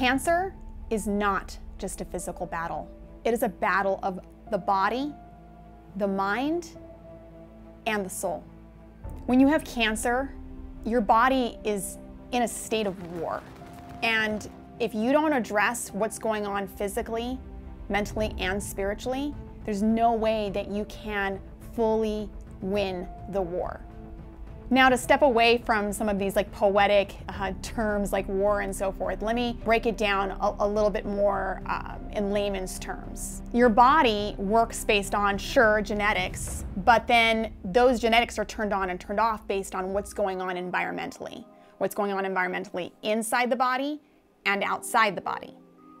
Cancer is not just a physical battle. It is a battle of the body, the mind, and the soul. When you have cancer, your body is in a state of war. And if you don't address what's going on physically, mentally, and spiritually, there's no way that you can fully win the war. Now to step away from some of these like poetic uh, terms like war and so forth, let me break it down a, a little bit more um, in layman's terms. Your body works based on, sure, genetics, but then those genetics are turned on and turned off based on what's going on environmentally. What's going on environmentally inside the body and outside the body.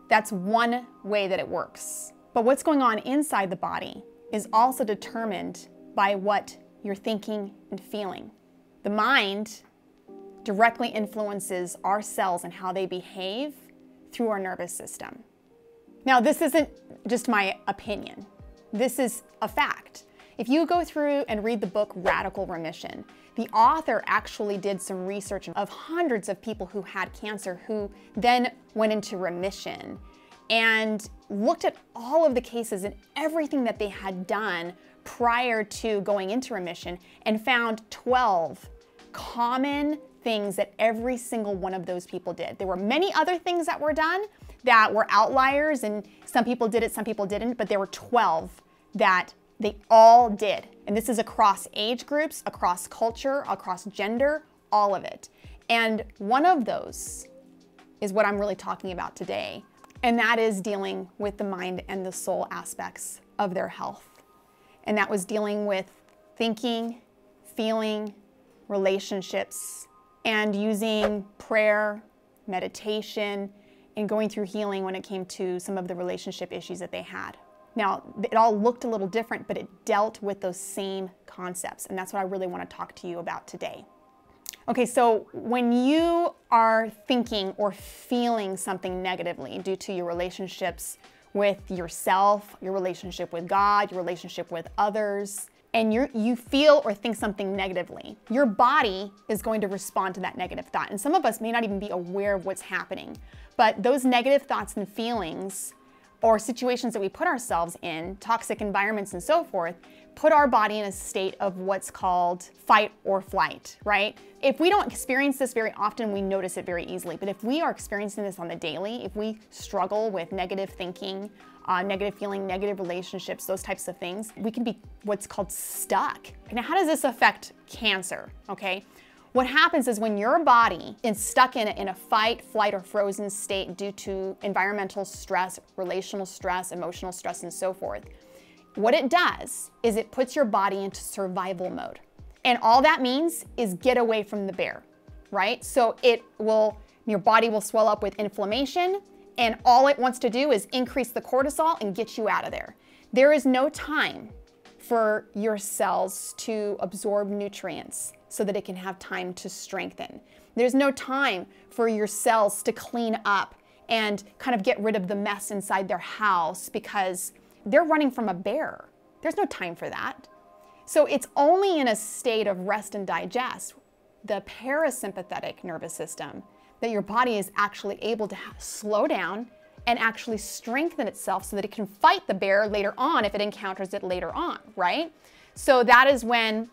That's one way that it works. But what's going on inside the body is also determined by what you're thinking and feeling. The mind directly influences our cells and how they behave through our nervous system. Now, this isn't just my opinion. This is a fact. If you go through and read the book Radical Remission, the author actually did some research of hundreds of people who had cancer who then went into remission and looked at all of the cases and everything that they had done prior to going into remission and found 12 common things that every single one of those people did. There were many other things that were done that were outliers and some people did it, some people didn't, but there were 12 that they all did. And this is across age groups, across culture, across gender, all of it. And one of those is what I'm really talking about today. And that is dealing with the mind and the soul aspects of their health and that was dealing with thinking, feeling, relationships, and using prayer, meditation, and going through healing when it came to some of the relationship issues that they had. Now, it all looked a little different, but it dealt with those same concepts, and that's what I really want to talk to you about today. Okay, so when you are thinking or feeling something negatively due to your relationships with yourself, your relationship with God, your relationship with others, and you you feel or think something negatively, your body is going to respond to that negative thought. And some of us may not even be aware of what's happening, but those negative thoughts and feelings or situations that we put ourselves in, toxic environments and so forth, put our body in a state of what's called fight or flight, right? If we don't experience this very often, we notice it very easily. But if we are experiencing this on the daily, if we struggle with negative thinking, uh, negative feeling, negative relationships, those types of things, we can be what's called stuck. Now, how does this affect cancer? Okay. What happens is when your body is stuck in a, in a fight, flight, or frozen state due to environmental stress, relational stress, emotional stress, and so forth, what it does is it puts your body into survival mode. And all that means is get away from the bear, right? So it will, your body will swell up with inflammation, and all it wants to do is increase the cortisol and get you out of there. There is no time for your cells to absorb nutrients so that it can have time to strengthen. There's no time for your cells to clean up and kind of get rid of the mess inside their house because they're running from a bear. There's no time for that. So it's only in a state of rest and digest, the parasympathetic nervous system, that your body is actually able to slow down and actually strengthen itself so that it can fight the bear later on if it encounters it later on, right? So that is when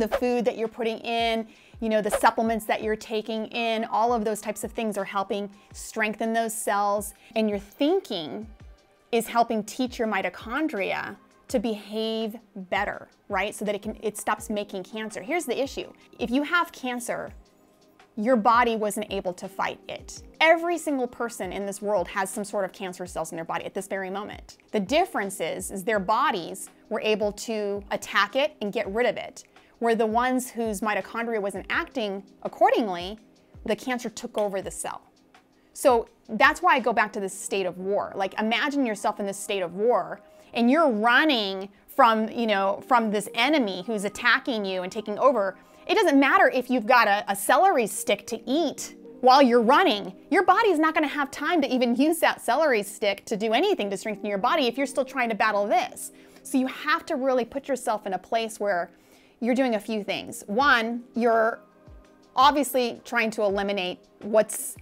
the food that you're putting in, you know, the supplements that you're taking in, all of those types of things are helping strengthen those cells. And your thinking is helping teach your mitochondria to behave better, right? So that it can it stops making cancer. Here's the issue. If you have cancer, your body wasn't able to fight it. Every single person in this world has some sort of cancer cells in their body at this very moment. The difference is, is their bodies were able to attack it and get rid of it where the ones whose mitochondria wasn't acting accordingly, the cancer took over the cell. So that's why I go back to this state of war. Like imagine yourself in this state of war and you're running from, you know, from this enemy who's attacking you and taking over. It doesn't matter if you've got a, a celery stick to eat while you're running. Your body's not gonna have time to even use that celery stick to do anything to strengthen your body if you're still trying to battle this. So you have to really put yourself in a place where you're doing a few things. One, you're obviously trying to eliminate what's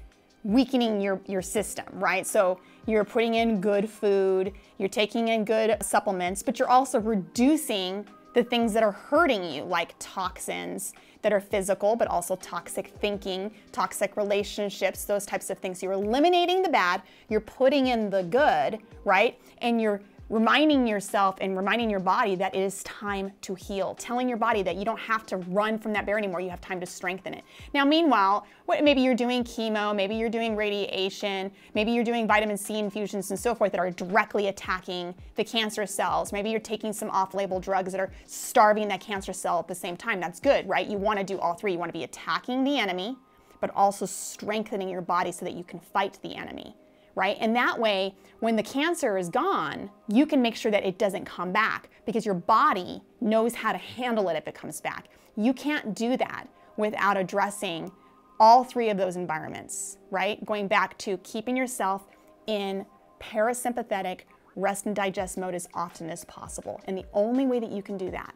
weakening your, your system, right? So you're putting in good food, you're taking in good supplements, but you're also reducing the things that are hurting you, like toxins that are physical, but also toxic thinking, toxic relationships, those types of things. You're eliminating the bad, you're putting in the good, right? And you're reminding yourself and reminding your body that it is time to heal, telling your body that you don't have to run from that bear anymore, you have time to strengthen it. Now, meanwhile, what, maybe you're doing chemo, maybe you're doing radiation, maybe you're doing vitamin C infusions and so forth that are directly attacking the cancer cells. Maybe you're taking some off label drugs that are starving that cancer cell at the same time. That's good, right? You want to do all three. You want to be attacking the enemy, but also strengthening your body so that you can fight the enemy right? And that way, when the cancer is gone, you can make sure that it doesn't come back because your body knows how to handle it if it comes back. You can't do that without addressing all three of those environments, right? Going back to keeping yourself in parasympathetic rest and digest mode as often as possible. And the only way that you can do that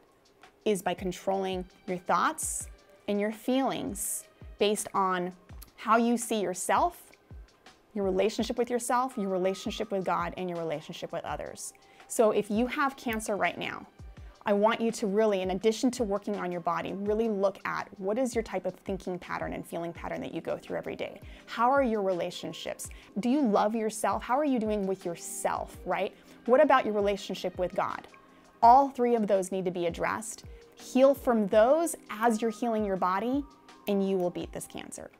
is by controlling your thoughts and your feelings based on how you see yourself your relationship with yourself, your relationship with God, and your relationship with others. So if you have cancer right now, I want you to really, in addition to working on your body, really look at what is your type of thinking pattern and feeling pattern that you go through every day. How are your relationships? Do you love yourself? How are you doing with yourself, right? What about your relationship with God? All three of those need to be addressed. Heal from those as you're healing your body, and you will beat this cancer.